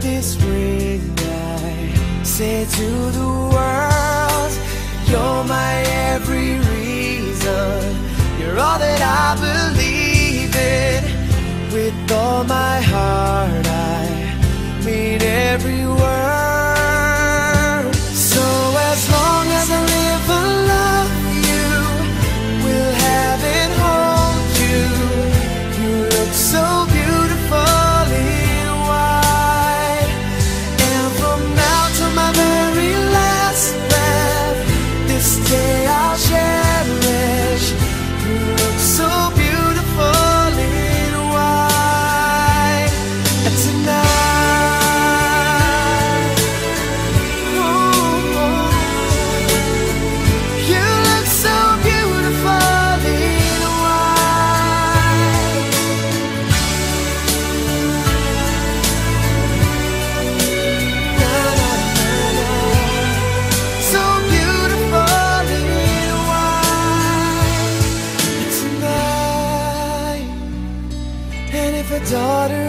This ring, I say to the world, You're my every reason. You're all that I believe in. With all my heart,